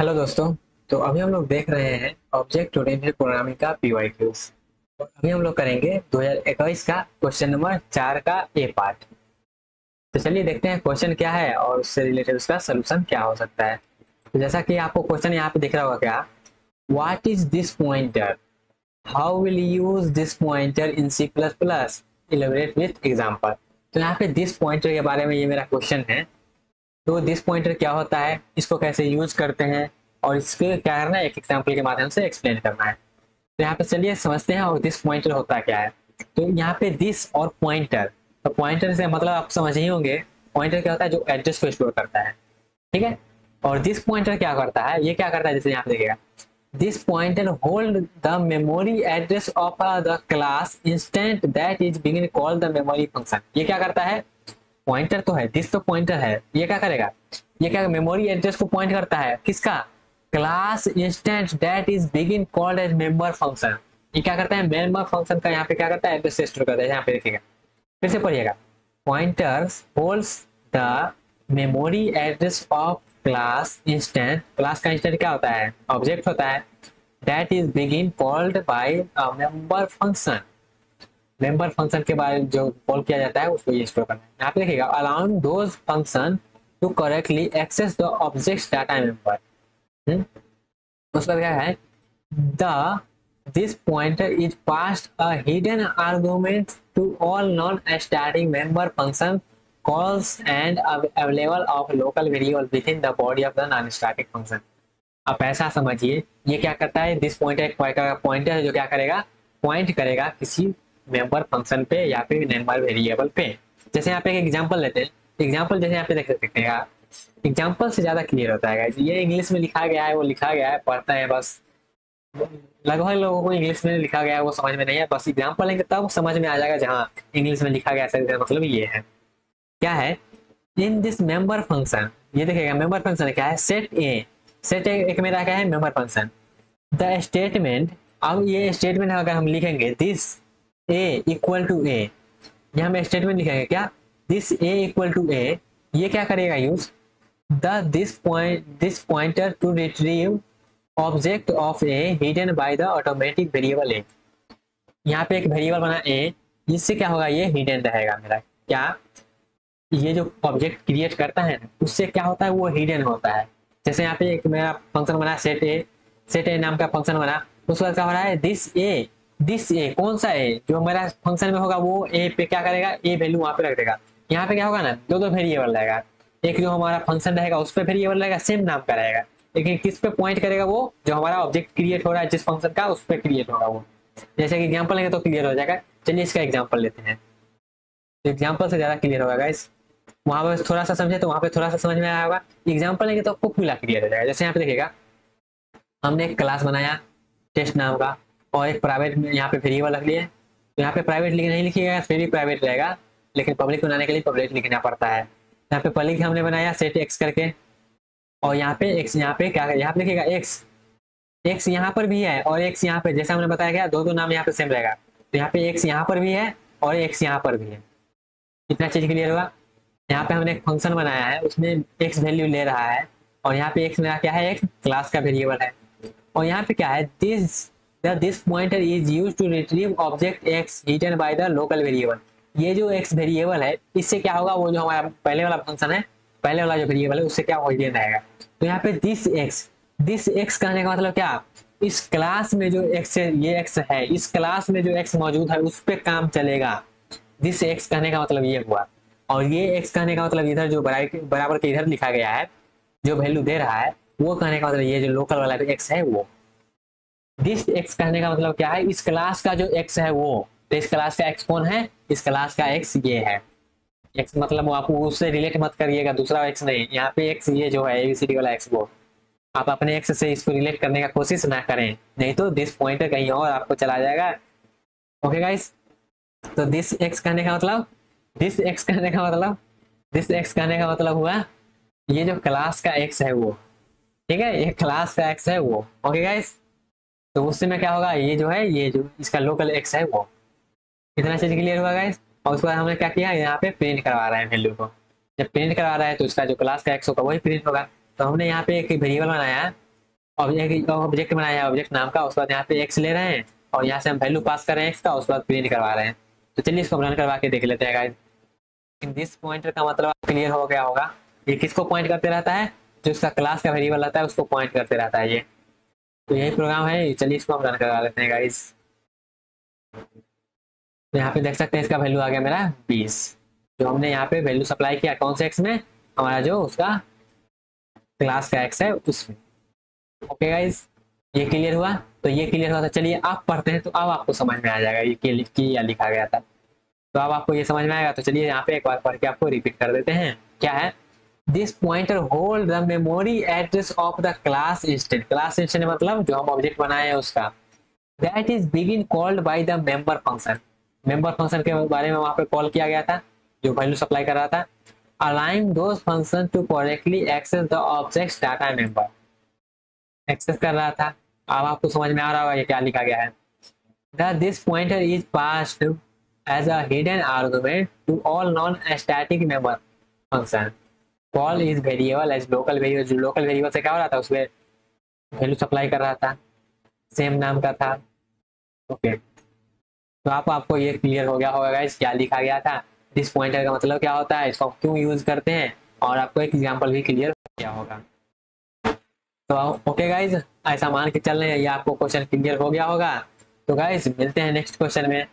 Hello दोस्तों। तो अभी हम लोग देख रहे हैं ऑब्जेक्ट ओरिएंटेड प्रोग्रामिंग का पीवाई क्यूज और अभी हम लोग करेंगे 2021 का क्वेश्चन नंबर चार का ए पार्ट तो चलिए देखते हैं क्वेश्चन क्या है और उससे रिलेटेड उसका सोल्यूशन क्या हो सकता है। तो जैसा कि आपको क्वेश्चन यहाँ पे दिख रहा होगा क्या? What is this pointer how will use this pointer in C plus plus elaborate with example तो यहाँ पे दिस पॉइंटर के बारे में ये मेरा क्वेश्चन है। तो दिस पॉइंटर क्या होता है? इसको कैसे यूज़ करते हैं? और इसके क्या करना है? एक एग्ज़ाम्पल के माध्यम से एक्सप्लेन करना है। तो यहाँ पे चलिए समझते हैं और दिस पॉइंटर होता क्या है। तो यहाँ पे दिस और पॉइंटर तो पॉइंटर से मतलब आप समझ ही होंगे। पॉइंटर क्या होता है? जो एड्रेस को स्टोर करता है। ठीक है? और दिस पॉइंटर क्या करता है? ये क्या करता है? जैसे यहाँ देखिएगा। This pointer hold the memory address of the class instant that is begin call the memory function ये क्या करता है? पॉइंटर तो है दिस तो पॉइंटर है, ये क्या करेगा? ये क्या मेमोरी एड्रेस को पॉइंट करता है? किसका? क्लास इंस्टेंट दैट इज़ बिगिन कॉल्ड एज मेंबर फ़ंक्शन ये क्या करता है? मेंबर फ़ंक्शन का यहाँ पे क्या करता है? एड्रेस स्टोर करता है। यहाँ पे देखिएगा। फिर से पढ़िएगा। Pointers holds the memory address of class instant class का इंस्टेंट क्या होता है? ऑब्जेक्ट होता है। That is begin called by a member function member function के बारे में जो कॉल किया जाता है, उसको ये स्टोर करना है। यहाँ पे देखिएगा allowing those function to correctly access the object data member उसका क्या है? The this pointer is passed a hidden to all non starting member function calls and available of local variable within the body of the non static function. आप ऐसा समझिए, ये क्या करता है? दिस पॉइंटर एक पॉइंटर है जो क्या करेगा? पॉइंट करेगा किसी मेंबर फ़ंक्शन पे या फिर मेंबर वेरिएबल पे। जैसे यहाँ पे एक एग्जांपल लेते हैं। एग्जांपल जैसे यहाँ पे देख सकते हैं एग्जांपल से ज़्यादा क्लियर होता है ये इंग्लिश में लिखा गया है, वो लिखा गया है, पढ़ता है बस। लगभग लोगों को इंग्लिश में लिखा गया है, वो समझ में नहीं है। बस एग्ज़ाम्पल लेंगे तब समझ में आ जाएगा जहाँ इंग्लिश में लिखा गया है मतलब ये है। क्या है? इन दिस मेंबर फ़ंक्शन ये देखेगा मेंबर फ़ंक्शन क्या है? सेट ए सेट एक मेरा क्या है? मेंबर फ़ंक्शन द स्टेटमेंट अब ये स्टेटमेंट अगर हम लिखेंगे this A equal to A यहाँ में स्टेटमेंट लिखेंगे क्या? This A equal to A ये क्या करेगा use the this point this pointer to retrieve object of A hidden by the automatic variable A यहाँ पे एक वेरिएबल बना ए इससे क्या होगा? ये हिडन रहेगा मेरा। क्या? ये जो ऑब्जेक्ट क्रिएट करता है उससे क्या होता है? वो हिडन होता है। जैसे यहाँ पे एक मेरा फ़ंक्शन बना सेट ए सेट ए नाम का फ़ंक्शन बना, उसके बाद क्या हो रहा है? दिस ए दिस ए कौन सा ए जो मेरा फ़ंक्शन में होगा वो ए पे क्या करेगा? ए वैल्यू वहाँ पे रख देगा। यहाँ पे क्या होगा ना? दो दो वेरिएबल रहेगा। एक जो हमारा फ़ंक्शन रहेगा, उस पर वेरिएबल रहेगा सेम नाम का रहेगा। लेकिन किस पे पॉइंट करेगा वो? जो हमारा ऑब्जेक्ट क्रिएट हो रहा है, जिस फ़ंक्शन का, उस पर क्रिएट होगा वो। जैसे कि एग्ज़ाम्पल लेंगे तो क्लियर हो जाएगा। चलिए इसका एग्ज़ाम्पल लेते हैं। एग्ज़ाम्पल से ज़्यादा क्लियर होगा गाइस वहाँ पर थोड़ा सा समझे तो वहाँ पे थोड़ा सा समझ में आया होगा। एग्ज़ाम्पल लेंगे तो आपको पूरा क्लियर हो जाएगा। जैसे यहाँ पे देखेगा हमने एक क्लास बनाया टेस्ट नाम का। और एक प्राइवेट में यहाँ पे वेरिएबल रख लिए तो यहाँ पे प्राइवेट लिख नहीं लिखिएगा फिर भी प्राइवेट रहेगा लेकिन पब्लिक बनाने के लिए पब्लिक लिखना पड़ता है यहाँ पे पब्लिक हमने बनाया सेट एक्स करके और यहाँ पे एक्स यहाँ पे क्या यहाँ पे लिखिएगा एक्स एक्स यहाँ पर भी है और एक्स यहाँ पे जैसा हमने बताया गया दो दो नाम यहाँ पे सेम रहेगा तो यहाँ पे एक्स यहाँ पर भी है और एक्स यहाँ पर भी है कितना चीज़ क्लियर हुआ यहाँ पे हमने एक फ़ंक्शन बनाया है उसमें एक्स वैल्यू ले रहा है और यहाँ पे एक्स मेरा क्या है एक क्लास का वेरिएबल है और यहाँ पे क्या है this this pointer is use to retrieve object x hidden by the local variable ये जो एक्स वेरिएबल है, इससे क्या होगा? वो जो हमारा पहले वाला फ़ंक्शन है, पहले वाला जो वेरिएबल है, उससे क्या हिडन रहेगा तो यहाँ पे दिस एक्स दिस एक्स कहने का मतलब क्या? इस क्लास में जो एक्स ये एक्स है, इस क्लास में जो एक्स मौजूद है, उस पर काम चलेगा। दिस एक्स कहने का मतलब ये हुआ। और ये एक्स कहने का मतलब इधर जो बराबर के इधर लिखा गया है, जो वैल्यू दे रहा है, वो कहने का मतलब ये जो लोकल वाला एक्स है, वो। दिस एक्स कहने का मतलब क्या है? इस क्लास का जो एक्स है वो तो इस क्लास का एक्स कौन है? इस क्लास का एक्स ये है। एक्स मतलब आपको उससे रिलेट मत करिएगा, दूसरा एक्स नहीं। यहाँ पे एक्स ये जो है एबीसीडी वाला एक्स वो। आप अपने एक्स से इसको रिलेट करने का कोशिश ना करें। नहीं तो दिस पॉइंट कहीं और आपको चला जाएगा। ओके गाइस तो दिस एक्स कहने का मतलब? दिस एक्स कहने का मतलब? दिस एक्स कहने का मतलब हुआ, ये जो क्लास का एक्स है वो। ठीक है? ये क्लास का एक्स है वो। ओके गाइस तो उससे में क्या होगा? ये जो है, ये जो इसका लोकल एक्स है वो। इतना चीज़ क्लियर हुआ गाइस और उसके बाद हमने क्या किया? यहाँ पे प्रिंट करवा रहे हैं वैल्यू को। जब प्रिंट करवा रहा है तो उसका जो क्लास का एक्स होगा, वही प्रिंट होगा। तो हमने यहाँ पे एक वेरिएबल बनाया ऑब्जेक्ट ऑब्जेक्ट बनाया है ऑब्जेक्ट नाम का। उसके बाद यहाँ पे एक्स ले रहे हैं, और यहाँ से हम वैल्यू पास कर रहे हैं एक्स का उसके बाद प्रिंट करवा रहे हैं। तो चलिए इसको रन करवा के देख लेते हैं इन दिस पॉइंटर का मतलब क्लियर हो गया होगा। ये किसको पॉइंट करते रहता है? जो इसका क्लास का वेरिएबल रहता है, उसको पॉइंट करते रहता है ये। तो यही प्रोग्राम है। चलिए इसको हम रन करवा लेते हैं गाइस तो यहाँ पे देख सकते हैं इसका वैल्यू आ गया मेरा बीस। जो हमने यहाँ पे वैल्यू सप्लाई किया कौन से एक्स में? हमारा जो उसका क्लास का एक्स है, उसमें। ओके गाइस ये क्लियर हुआ? तो ये क्लियर हुआ था। चलिए आप पढ़ते हैं तो अब आपको समझ में आ जाएगा ये क्या लिखा गया था। तो अब आपको ये समझ में आएगा तो चलिए यहाँ पे एक बार पढ़ के आपको रिपीट कर देते हैं। क्या है? This pointer hold the memory address of the class instant class instant मतलब जो हम ऑब्जेक्ट बनाए हैं उसका। That is begin called by the member function member function के बारे में वहाँ पे कॉल किया गया था, जो वैल्यू सप्लाई कर रहा था। Aligning those function to correctly access the object data member access कर रहा था। अब आपको समझ में आ रहा होगा ये क्या लिखा गया है। The this pointer is passed as a hidden argument to all non-static member function. Call is variable as local variable जो local variable से क्या हो रहा था? उसमें वैल्यू सप्लाई कर रहा था। सेम नाम का था। Okay okay. तो आप, आपको ये क्लियर हो गया होगा गाइस क्या लिखा गया था? दिस पॉइंटर का मतलब क्या होता है? इसको क्यों यूज़ करते हैं? और आपको एक एग्जांपल भी क्लियर हो गया होगा। तो ओके गाइज़ ऐसा मान के चल रहे हैं ये आपको क्वेश्चन क्लियर हो गया होगा। तो गाइज़ मिलते हैं नेक्स्ट क्वेश्चन में।